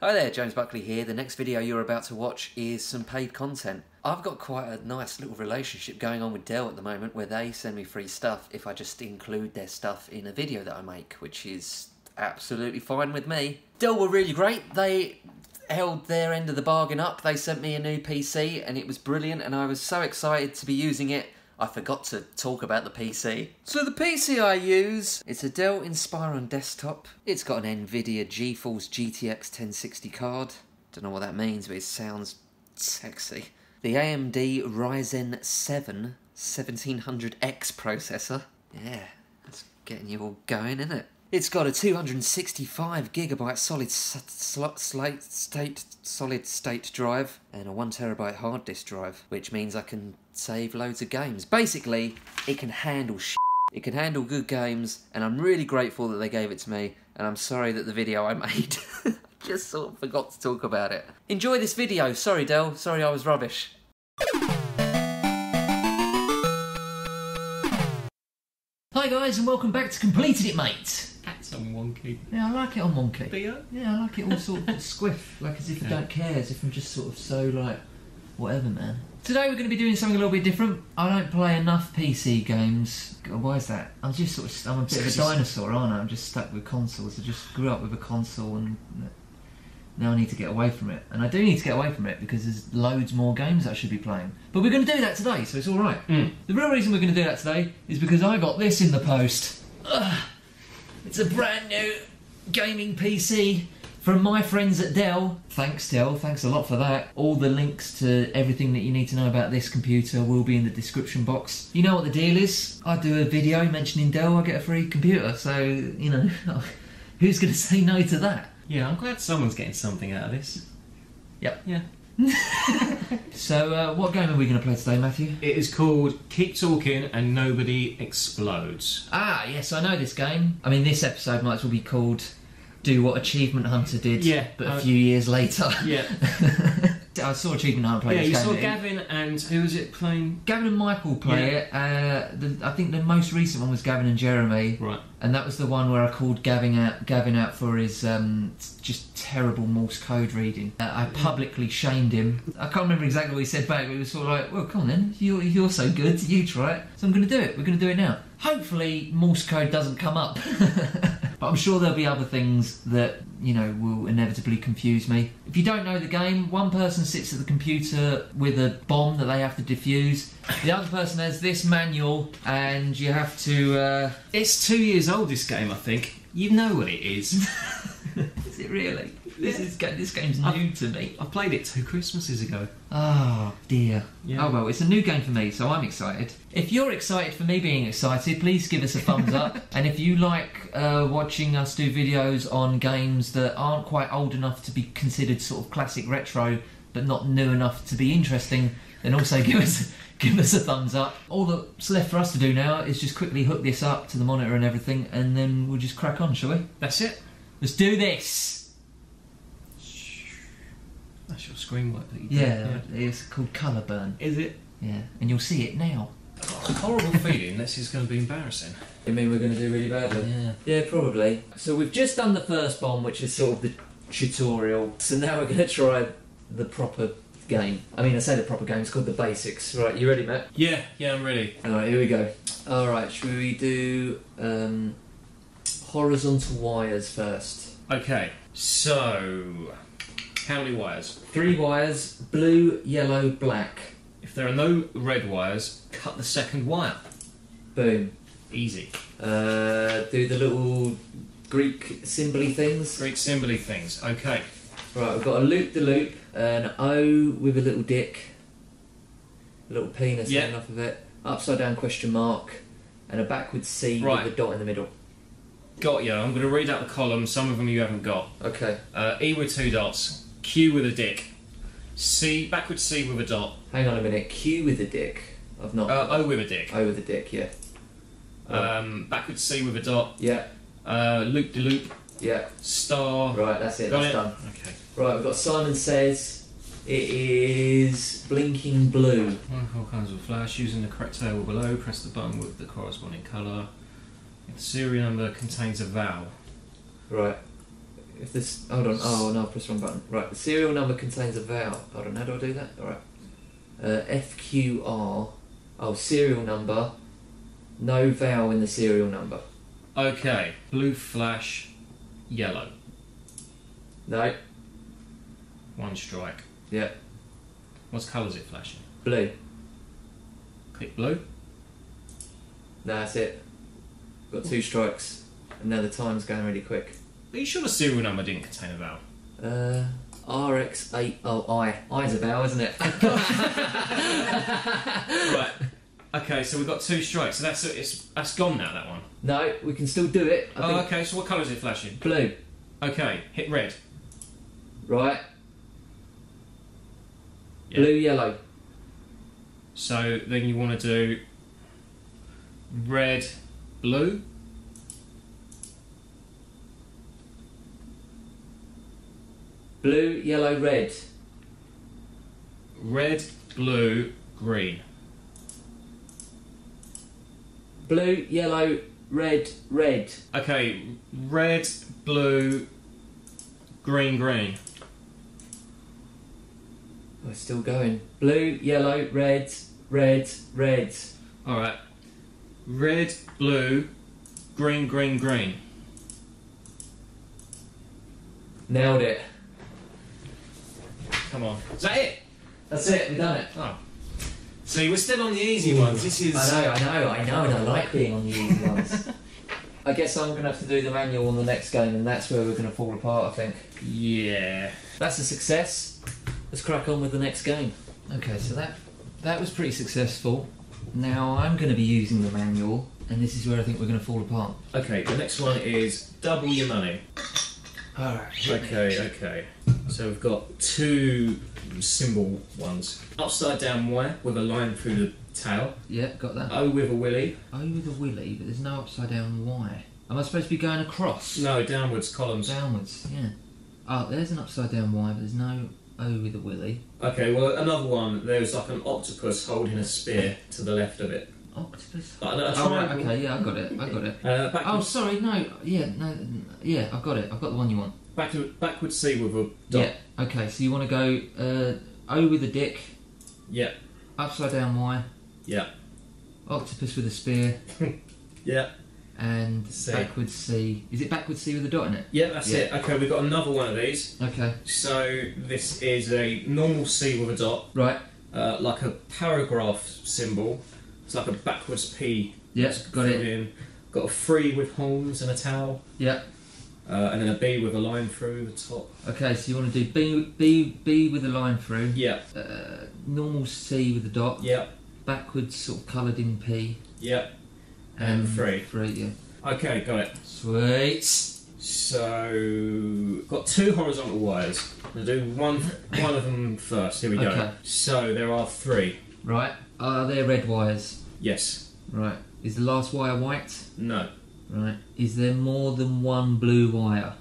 Hi there, James Buckley here. The next video you're about to watch is some paid content. I've got quite a nice little relationship going on with Dell at the moment where they send me free stuff if I just include their stuff in a video that I make, which is absolutely fine with me. Dell were really great. They held their end of the bargain up. They sent me a new PC and it was brilliant and I was so excited to be using it I forgot to talk about the PC. So the PC I use, it's a Dell Inspiron desktop. It's got an Nvidia GeForce GTX 1060 card. Don't know what that means, but it sounds sexy. The AMD Ryzen 7 1700X processor. Yeah, that's getting you all going, isn't it? It's got a 265 gigabyte solid state solid state drive and a 1 terabyte hard disk drive, which means I can save loads of games. Basically, it can handle. It can handle good games, and I'm really grateful that they gave it to me, and I'm sorry that the video I made just sort of forgot to talk about it. Enjoy this video. Sorry, Dell. Sorry I was rubbish. Hi guys, and welcome back to Completed It, mate. That's on one key. Yeah, I like it on Monkey. Do you? Yeah, I like it all sort of squiff, like as if you Yeah. don't care, as if I'm just sort of so like, whatever, man. Today we're going to be doing something a little bit different. I don't play enough PC games. God, Why is that? I'm just sort of, I'm a bit of a dinosaur, aren't I? I'm just stuck with consoles. I just grew up with a console and now I need to get away from it. And I do need to get away from it because there's loads more games I should be playing. But we're going to do that today, so it's alright. Mm. The real reason we're going to do that today is because I got this in the post. Ugh. It's a brand new gaming PC from my friends at Dell. Thanks, Dell. Thanks a lot for that. All the links to everything that you need to know about this computer will be in the description box. You know what the deal is? I do a video mentioning Dell, I get a free computer. So, you know, who's going to say no to that? Yeah, I'm glad someone's getting something out of this. Yep. Yeah. So, uh, what game are we going to play today, Matthew? It is called Keep Talking and Nobody Explodes. Ah, yes, I know this game. I mean, this episode might as well be called Do What Achievement Hunter Did, Yeah, but a uh, few years later. Yeah. I saw Achievement Hunter play yeah, you saw Gavin and who was it playing? Gavin and Michael play it. Uh, the, I think the most recent one was Gavin and Jeremy, Right. and that was the one where I called Gavin out, Gavin out for his um, just terrible Morse code reading. Uh, I publicly shamed him. I can't remember exactly what he said back, but he was sort of like, "Well, come on then, you're, you're so good, you try it." So I'm going to do it. We're going to do it now. Hopefully, Morse code doesn't come up. But I'm sure there'll be other things that, you know, will inevitably confuse me. If you don't know the game, one person sits at the computer with a bomb that they have to defuse. The other person has this manual, and you have to. Uh... It's two years old, this game, I think. You know what it is. Is it really? This is this game's new to me. I played it two Christmases ago. Oh dear. Yeah. Oh well, it's a new game for me, so I'm excited. If you're excited for me being excited, please give us a thumbs up. and if you like uh, watching us do videos on games that aren't quite old enough to be considered sort of classic retro, but not new enough to be interesting, then also give us give us a thumbs up. All that's left for us to do now is just quickly hook this up to the monitor and everything, and then we'll just crack on, shall we? That's it. Let's do this. That's your screen work that you Yeah, did. it's called Colour Burn. Is it? Yeah, and you'll see it now. I've got a horrible feeling this is going to be embarrassing. You mean we're going to do really badly? Yeah. Yeah, probably. So we've just done the first bomb, which is sort of the tutorial. So now we're going to try the proper game. I mean, I say the proper game, it's called the basics. Right, you ready, Matt? Yeah, yeah, I'm ready. Alright, here we go. Alright, should we do um, horizontal wires first? Okay, so how many wires? Three wires, blue, yellow, black. If there are no red wires, cut the second wire. Boom. Easy. Uh, do the little Greek symbol things. Greek symbol things. Okay. Right, we've got a loop the loop, an O with a little dick, a little penis Yeah. hanging off of it, upside down question mark, and a backwards C Right. with a dot in the middle. Got you. I'm going to read out the columns. Some of them you haven't got. Okay, Uh, e with two dots. Q with a dick. C backwards C with a dot. hang on a minute. Q with a dick. I've not. Uh, o with a dick. o with a dick. Yeah. Um, backwards C with a dot. yeah. Uh, loop de loop. Yeah. Star. Right. That's it. Got that's it? done. Okay. Right. We've got Simon says it is blinking blue. All kinds of flash. Using the correct table below, press the button with the corresponding colour. The serial number contains a vowel. Right. If this. Hold on. Oh no, I pressed the wrong button. Right. The serial number contains a vowel. Hold on. How do I do that? All right. Uh, FQR. Oh, serial number. No vowel in the serial number. Okay. Blue flash, yellow. No. One strike. Yeah. What colour is it flashing? Blue. Click blue. No, that's it. Got two strikes, and now the time's going really quick. Are you sure the serial number didn't contain a vowel? Uh, RX8. Oh, I. I's a vowel, isn't it? right. Okay, so we've got two strikes. So that's it's that's gone now. That one. no, we can still do it. I Oh, think. okay. So what colour is it flashing? Blue. Okay, hit red. Right. Yeah. Blue, yellow. So then you want to do red, blue. Blue, yellow, red. Red, blue, green. Blue, yellow, red, red. Okay, red, blue, green, green. We're still going. Blue, yellow, red, red, red. All right. Red, blue, green, green, green. Nailed it. Come on. Is that it? That's it. We've done it. Oh. See, we're still on the easy hmm. ones. This is. I know, I know, I know, and I like being on the easy ones. I guess I'm going to have to do the manual on the next game, and that's where we're going to fall apart, I think. Yeah. That's a success. Let's crack on with the next game. Okay, so that that was pretty successful. Now I'm going to be using the manual, and this is where I think we're going to fall apart. Okay, the next one is double your money. All right. Okay, okay. So we've got two symbol ones. Upside down Y with a line through the tail. Yeah, got that. O with a willy. O with a willy, but there's no upside down Y. Am I supposed to be going across? No, downwards columns. Downwards, yeah. Oh, there's an upside down Y, but there's no O with a willy. Okay, well another one. There's like an octopus holding a spear to the left of it. Octopus. Like a Oh, right, okay, yeah, I got it. I got it. Uh, Oh, sorry, no, yeah, no, yeah, I've got it. I've got the one you want. Back to backward C with a dot. Yeah. Okay, so you want to go uh, O with a dick, Yeah. upside down Y, Yeah. octopus with a spear, Yeah. and C. backwards C. Is it backwards C with a dot in it? Yeah, that's Yeah. it. Okay, we've got another one of these. Okay. So this is a normal C with a dot, Right. uh, like a paragraph symbol. It's like a backwards P. It's got it. In. Got a three with horns and a towel, Yeah. Uh, and then a B with a line through the top. Okay, so you want to do B, B, B with a line through, Yeah, uh, normal C with a dot, yeah, backwards sort of coloured in P, yeah. And three. Three, yeah. Okay, got it. Sweet. So got two horizontal wires. We'll do one one of them first. Here we go. Okay. So there are three. Right. Are there red wires? Yes. Right. Is the last wire white? No. Right. Is there more than one blue wire?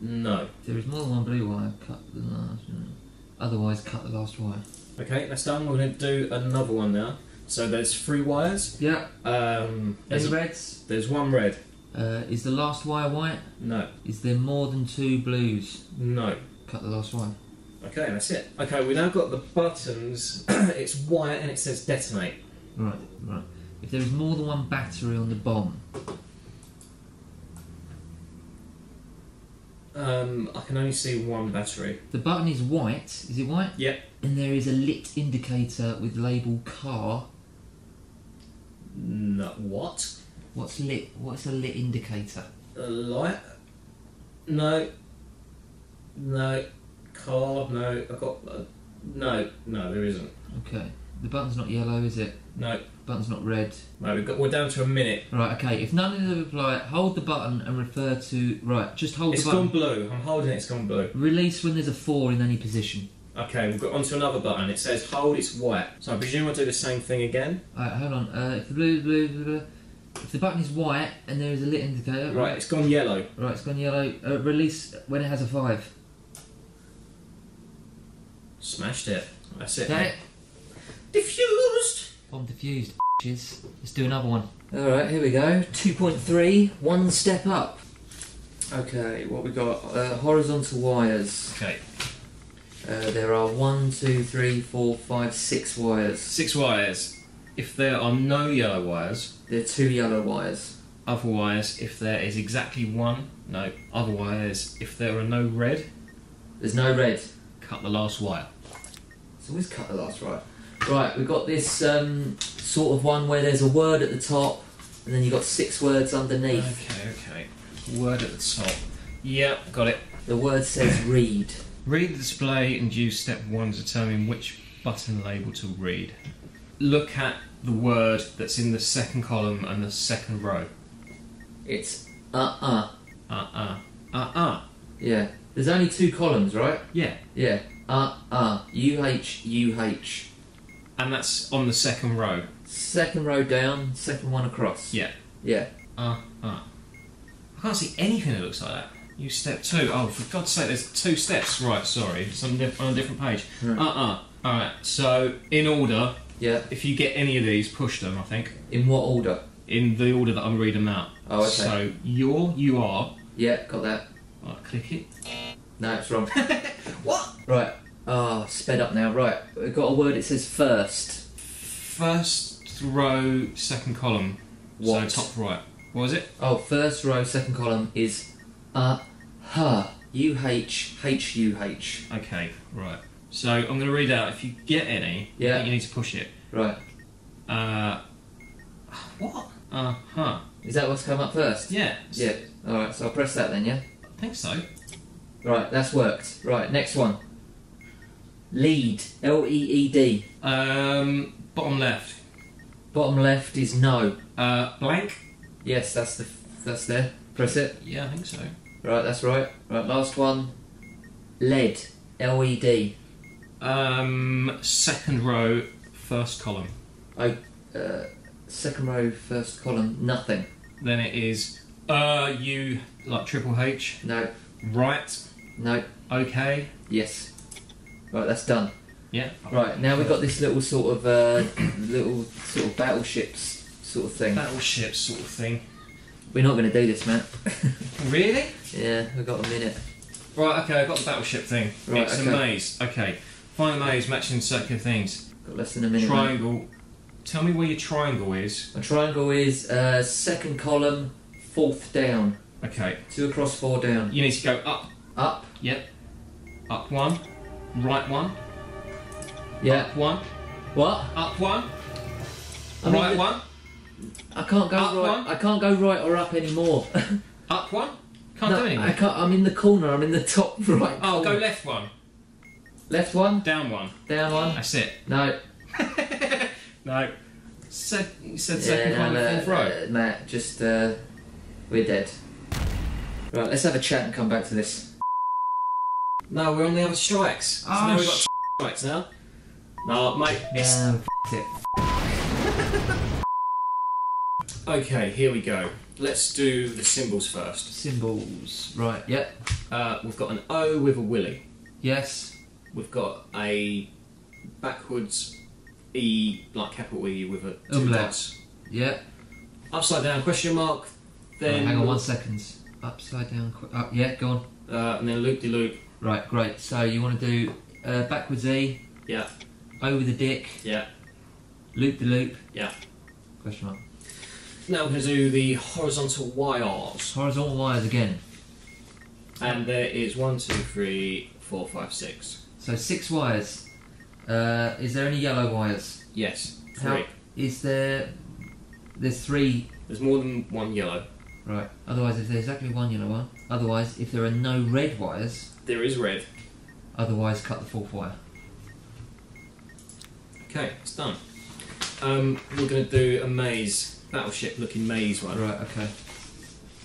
No. If there is more than one blue wire, cut the last. one. Otherwise, cut the last wire. Okay, that's done. We're going to do another one now. So there's three wires. Yeah. Um, Any there's, reds? there's one red. Uh, is the last wire white? No. Is there more than two blues? No. Cut the last wire. Okay, that's it. Okay, we now got the buttons. it's wire and it says detonate. Right. Right. If there is more than one battery on the bomb, Um, I can only see one battery. the button is white. Is it white? Yep. And there is a lit indicator with label car. No. What? What's lit? What's a lit indicator? A light? No. No. Car? No. I got. Uh, no. No, there isn't. Okay. The button's not yellow, is it? No. button's not red. No, we've got, we're down to a minute. Right, okay. If none of them apply, hold the button and refer to. Right, just hold It's the button. gone blue. I'm holding it. It's gone blue. Release when there's a 4 in any position. Okay, we've got onto another button. It says hold. It's white. So I presume I'll do the same thing again. Alright, hold on. Uh, if the blue, blue, blue, blue, if the button is white and there is a lit indicator, Right. It's gone yellow. right, it's gone yellow. Uh, release when it has a five. Smashed it. That's it. Got it? Diffused. Bomb defused. bitches. Let's do another one. All right, here we go. 2.3, one step up. Okay, what we got? Uh, horizontal wires. Okay. Uh, there are one, two, three, four, five, six wires. Six wires. If there are no yellow wires, There are two yellow wires. Otherwise, if there is exactly one, no. Otherwise, if there are no red, There's no red. cut the last wire. It's always cut the last right. Right, we've got this um, sort of one where there's a word at the top, and then you've got six words underneath. Okay, okay. Word at the top. Yeah, got it. The word says read. Read the display and use step one to determine which button label to read. Look at the word that's in the second column and the second row. It's uh uh. Uh uh. Uh uh. Yeah. There's only two columns, right? Yeah. Yeah. Uh uh. U H U H. And that's on the second row. Second row down, second one across. Yeah. Yeah. Uh uh. I can't see anything that looks like that. You step two. Oh, for God's sake, there's two steps. Right, sorry. It's on, diff- on a different page. Right. Uh uh. Alright, so in order, Yeah. if you get any of these, push them, I think. In what order? In the order that I'm reading them out. Oh, okay. So you're, you are. Yeah, got that. Right, click it. No, it's wrong. What? right. Ah, sped up now. Right. We've got a word. It says first. First row, second column. What? So top right. What was it? Oh, first row, second column is uh huh. U H H U H. Okay, right. So I'm going to read out. If you get any, Yeah. you need to push it. Right. Uh, what? Uh huh. Is that what's come up first? Yeah. Yeah. Alright, so I'll press that then, yeah? I think so. Right, that's worked. Right, next one. Lead. L E E D. Um, bottom left. Bottom left is no. Uh, blank. Yes, that's the that's there. Press it. Yeah, I think so. Right, that's right. Right, last one. Lead. L E D. Um, second row, first column. Uh, second row, first column, nothing. Then it is uh, you like triple H. No, Right. no, Okay. yes. Right, that's done. Yeah. Right, now we've got this little sort of uh, little sort of battleships sort of thing. Battleship sort of thing. We're not going to do this, Matt. Really? yeah, we've got a minute. Right. Okay. I've got the battleship thing. Right, it's okay. a maze. Okay. Find a maze matching circular things. Got less than a minute. mate. Triangle. Tell me where your triangle is. A triangle is uh, second column, fourth down. Okay. Two across, four down. You need to go up. Up. Yep. Up one. Right one. Yeah. Up one. What? Up one. I mean, right one. I can't go Up right. one. I can't go right or up anymore. Up one. Can't No, do anything. I can't. I'm in the corner. I'm in the top right. Oh, go left one. Left one. Down one. Down one. That's it. No. no. Said, you said Yeah, second no, no, fourth row. uh, Matt, just uh, we're dead. Right, let's have a chat and come back to this. No, we're on the other strikes. So Oh, now we've got strikes now. No, mate. It's... It. Okay, here we go. Let's do the symbols first. Symbols. Right. Yep. Uh, we've got an O with a willy. Yes. We've got a backwards E, like capital E, with a two Umlaut. dots. Yep. Upside down question mark. Then Right, hang on one second. Upside down. Up. Yeah. Go on. Uh, and then loop de loop. Right. Great. So you want to do uh, backwards E. Yeah. Over the dick. Yeah. Loop the loop. Yeah. Question mark. Now we're going to do the horizontal YRs. Horizontal wires again. And there is one, two, three, four, five, six. So six wires. Uh, is there any yellow wires? Yes, three. Is there? There's three. There's more than one yellow. Right. Otherwise, if there's exactly one yellow one. Otherwise, if there are no red wires, There is red. otherwise cut the fourth wire. Okay, it's done. Um, we're going to do a maze, battleship looking maze one. Right. Okay.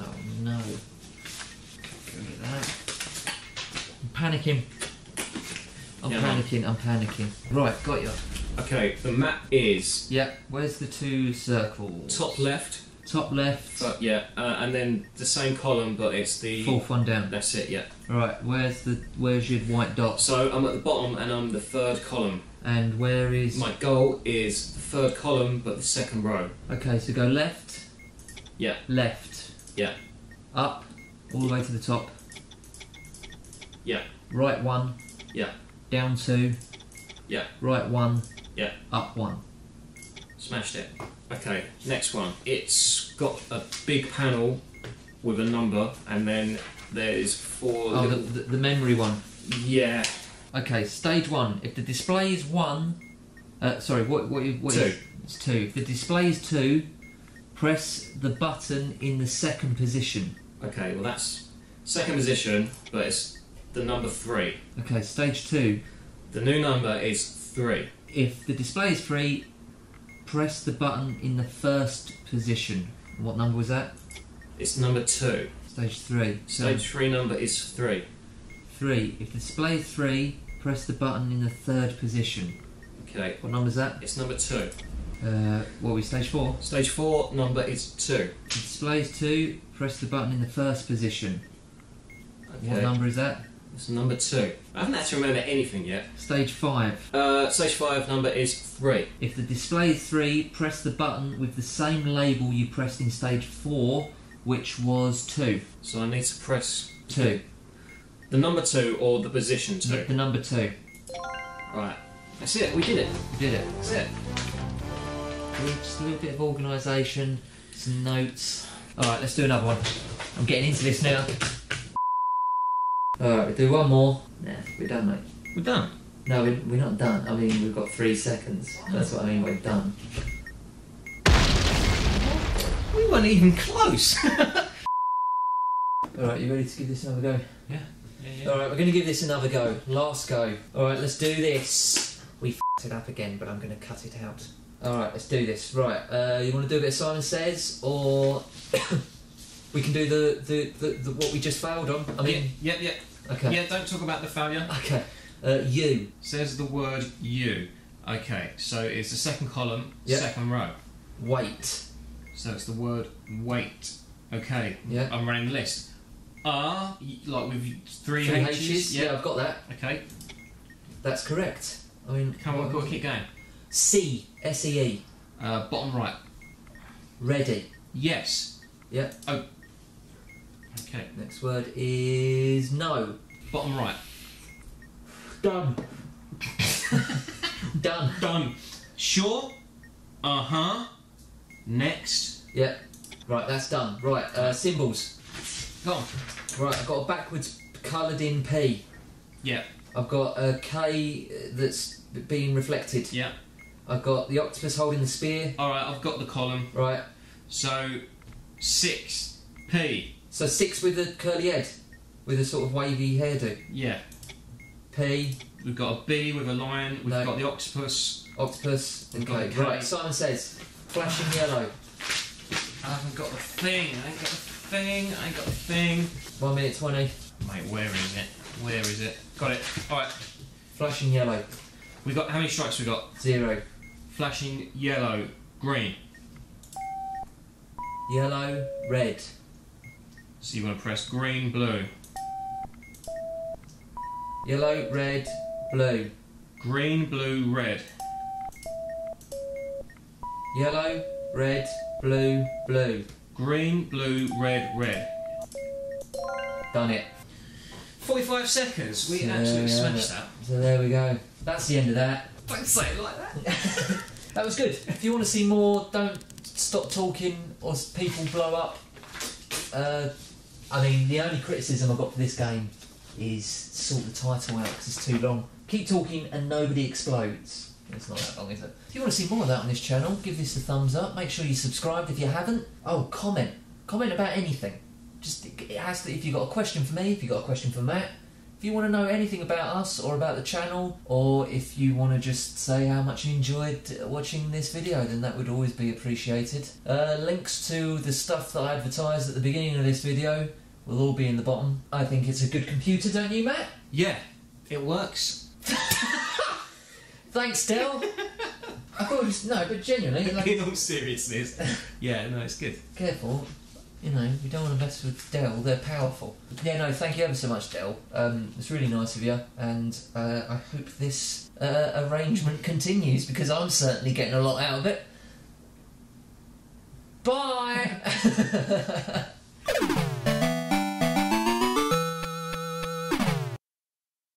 Oh no. Go get that. I'm panicking. I'm Yeah, man. panicking. I'm panicking. Right. Got you. Okay, the map is Yeah. Where's the two circles? top left, Top left. but yeah, uh, and then the same column, but it's the. Fourth one down. That's it, yeah. All right. Where's the? Where's your white dots? So I'm at the bottom and I'm the third column. And where is? My goal is the third column, but the second row. Okay. So go left. Yeah. Left. Yeah. Up. all the way to the top. Yeah. Right one. Yeah. Down two. Yeah. Right one. Yeah. Up one. Smashed it. Okay, next one. It's got a big panel with a number, and then there's four. Oh, the, little... the, the memory one. Yeah. Okay, stage one. If the display is one, uh, sorry, what what, what Two. is- it's two. If the display is two, press the button in the second position. Okay, well that's second position, but it's the number three. Okay, stage two. The new number is three. If the display is three, press the button in the first position. What number was that? It's number two. Stage three. So Stage three number is three. three. If the display is three, press the button in the third position. Okay, What number is that? it's number two. Uh, what we? Stage four. Stage four number is two. If the display is two, press the button in the first position. What number is that? It's number two. I haven't had to remember anything yet. Stage five. Uh, stage five number is three. If the display is three, press the button with the same label you pressed in stage four, which was two. So I need to press Two. the number two or the position The, two. the number two. Right. That's it. We did it. We did it. That's it. Just a little bit of organisation, some notes. Alright, let's do another one. I'm getting into this now. Alright, we'll do one more. Nah, we're done, mate. We're done. No, we're, we're not done. I mean, we've got three seconds. That's what I mean, we're done. We weren't even close. Alright, you ready to give this another go? yeah, yeah. Alright, we're going to give this another go. Last go. Alright, let's do this. We f***ed it up again, but I'm going to cut it out. Alright, let's do this. Right, uh, you want to do a bit of Simon Says, or we can do the, the, the, the what we just failed on? I mean, yeah, yeah. Okay. Yeah, don't talk about the failure. Okay. Uh, you. Says the word you. Okay, so it's the second column, Yeah. second row. Wait. So it's the word wait. Okay, Yeah. I'm running the list. R, like with three, Three H's. H's. Yeah, I've got that. Okay, That's correct. I mean, come on, go on, keep going. C. S E E. Uh, bottom right. Ready. Yes. Yeah. Oh. Okay. Next word is no. Bottom right. Done. Done. Done. Sure. Uh huh. Next. Yeah. Right, that's done. Right, uh, symbols. Go on. Right, I've got a backwards coloured in P. Yeah. I've got a K that's being reflected. Yeah. I've got the octopus holding the spear. All right. I've got the column. Right. So six. P. So six with a curly head, with a sort of wavy hairdo. Yeah. P. We've got a B with a lion. We've No. got the octopus. Octopus. We've Okay. a. Right. Simon says flashing yellow. I haven't got the thing. I ain't got the thing. I ain't got the thing. One minute twenty. Mate, where is it? Where is it? Got it. All right. Flashing yellow. We got how many strikes? We got Zero. flashing yellow, green. Yellow. Red. So you want to press green, blue, Yellow. Red. Blue. green, blue, red. Yellow. Red. Blue. Blue. Green, blue, red, red. Done it. 45 seconds. We Yeah, absolutely smashed that. So there we go. That's the end of that. Don't say it like that. That was good. If you want to see more, don't stop talking or people blow up. Uh, I mean, the only criticism I've got for this game is sort the title out because it's too long. Keep talking and nobody explodes. It's not that long, is it? If you want to see more of that on this channel, give this a thumbs up. Make sure you subscribe if you haven't. Oh, comment. Comment about anything. Just it has to. If you've got a question for me, if you've got a question for Matt, if you want to know anything about us or about the channel, or if you want to just say how much you enjoyed watching this video, then that would always be appreciated. Uh, links to the stuff that I advertised at the beginning of this video will all be in the bottom. I think it's a good computer, don't you, Matt? Yeah, it works. Thanks, Dell. I thought it was no, but genuinely, like, In all seriousness. yeah, no, it's good. careful. You know, we don't want to mess with Dell. They're powerful. Yeah, no, thank you ever so much, Dell. Um, it's really nice of you, and uh, I hope this uh, arrangement continues because I'm certainly getting a lot out of it. Bye.